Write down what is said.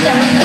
Gracias.